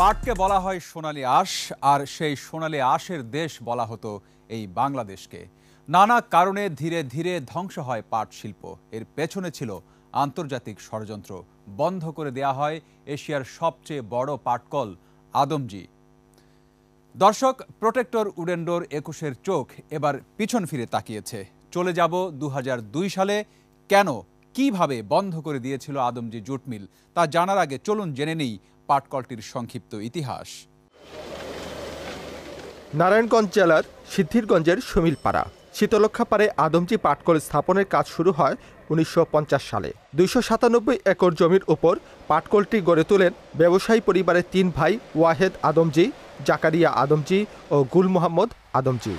পাটকে বলা হয় সোনালী আশ, আর সেই সোনালী আশের দেশ বলা হতো এই বাংলাদেশকে। নানা কারণে ধীরে ধীরে ধ্বংস হয় পাট শিল্প। এর পেছনে ছিল আন্তর্জাতিক ষড়যন্ত্র। বন্ধ করে দেয়া হয় এশিয়ার সবচেয়ে বড় পাটকল, আদমজি। দর্শক, প্রোটেক্টর উডেন্ডোর একুশের চোখ এবার পিছন ফিরে তাকিয়েছে। চলে যাব দু হাজার দুই সালে কেন, কীভাবে বন্ধ করে দিয়েছিল আদমজি জুট মিল তা জানার আগে চলুন জেনে নেই পাটকলটির সংক্ষিপ্ত ইতিহাস। নারায়ণগঞ্জ জেলার সিদ্ধিরগঞ্জের সুমিলপাড়া শীতলক্ষাপাড়ে আদমজি পাটকল স্থাপনের কাজ শুরু হয় উনিশশো পঞ্চাশ সালে। দুইশো সাতানব্বই একর জমির উপর পাটকলটি গড়ে তোলেন ব্যবসায়ী পরিবারের তিন ভাই ওয়াহেদ আদমজি, জাকারিয়া আদমজি ও গুল মোহাম্মদ আদমজি।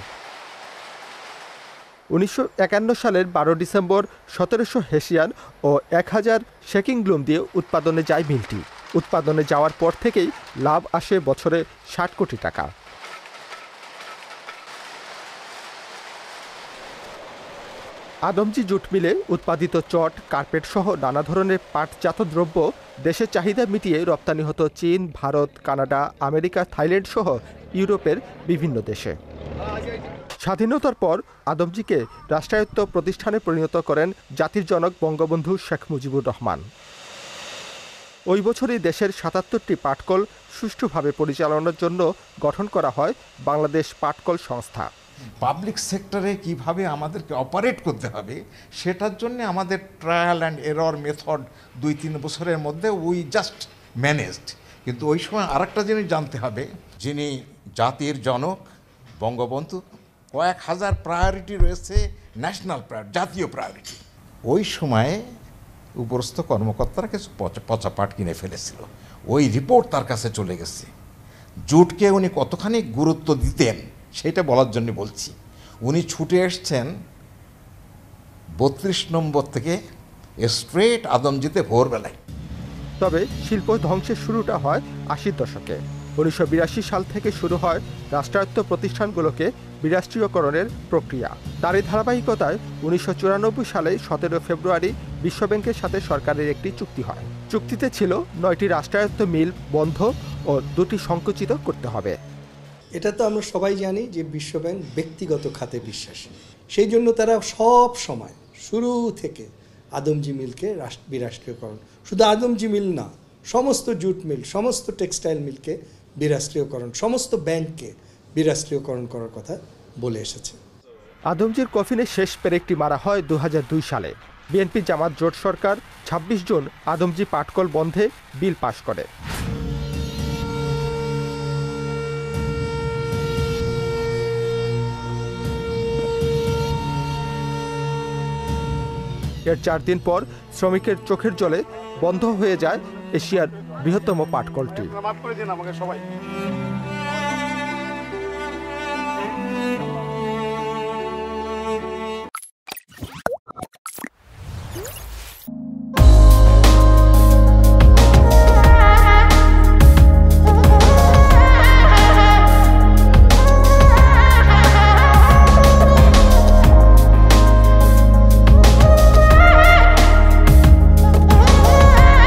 উনিশশো একান্ন সালের বারো ডিসেম্বর সতেরোশো হেসিয়ান ও এক হাজার শেকিং গ্লুম দিয়ে উৎপাদনে যায় মিলটি। উৎপাদনে যাওয়ার পর থেকেই লাভ আসে বছরে ষাট কোটি টাকা। আদমজি জুট মিলে উৎপাদিত চট, কার্পেট সহ নানা ধরনের পাটজাত দ্রব্য দেশের চাহিদা মিটিয়ে রপ্তানি হতো চীন, ভারত, কানাডা, আমেরিকা, থাইল্যান্ড সহ ইউরোপের বিভিন্ন দেশে। স্বাধীনতার পর আদমজিকে রাষ্ট্রায়ত্ত প্রতিষ্ঠানে পরিণত করেন জাতির জনক বঙ্গবন্ধু শেখ মুজিবুর রহমান। ওই বছরই দেশের সাতাত্তরটি পাটকল সুষ্ঠুভাবে পরিচালনার জন্য গঠন করা হয় বাংলাদেশ পাটকল সংস্থা। পাবলিক সেক্টরে কীভাবে আমাদেরকে অপারেট করতে হবে, সেটার জন্য আমাদের ট্রায়াল অ্যান্ড এরর মেথড দুই তিন বছরের মধ্যে উই জাস্ট ম্যানেজড। কিন্তু ওই সময় আরেকটা জিনিস জানতে হবে, যিনি জাতির জনক, বঙ্গবন্ধু, কয়েক হাজার প্রায়োরিটি রয়েছে ন্যাশনাল প্রায়োরিটি জাতীয় প্রায়োরিটি ওই সময়ে উপরস্থ কর্মকর্তারা কিছু পচা পচা পাট কিনে ফেলেছিল। ওই রিপোর্ট তার কাছে চলে গেছে। জুটকে উনি কতখানি গুরুত্ব দিতেন, সেটা বলার জন্য বলছি। উনি ছুটে এসছেন বত্রিশ নম্বর থেকে স্ট্রেট আদমজিতে ভোরবেলায়। তবে শিল্প ধ্বংসের শুরুটা হয় আশির দশকে। উনিশশো বিরাশি সাল থেকে শুরু হয় রাষ্ট্রায়ত্ত প্রতিষ্ঠানগুলোকে বিরাষ্ট্রীয়করণের প্রক্রিয়া। তারই ধারাবাহিকতায় উনিশশো চুরানব্বই সালে সতেরো ফেব্রুয়ারি বিশ্বব্যাংকের সাথে সরকারের একটি চুক্তি হয়। চুক্তিতে ছিল নয়টি রাষ্ট্রায়ত্ত মিল বন্ধ ও দুটি সংকুচিত করতে হবে। এটা তো আমরা সবাই জানি যে বিশ্বব্যাংক ব্যক্তিগত খাতে বিশ্বাসী। সেই জন্য তারা সব সময় শুরু থেকে আদমজি মিলকে রাষ্ট্র বিরাষ্ট্রীয়করণ শুধু আদমজি মিল না সমস্ত জুট মিল সমস্ত টেক্সটাইল মিলকে বিরাষ্ট্রীয়করণ সমস্ত ব্যাংককে বিরাষ্ট্রীয়করণ করার কথা বলে এসেছে। আদমজির কফিনে শেষ পেরেকটি মারা হয় দু হাজার দুই সালে। বিএনপি জামাত জোট সরকার ২৬ জুন আদমজি পাটকল বন্ধে বিল পাশ করে। এর চার দিন পর শ্রমিকের চোখের জলে বন্ধ হয়ে যায় এশিয়ার বৃহত্তম পাটকলটি। সবাই।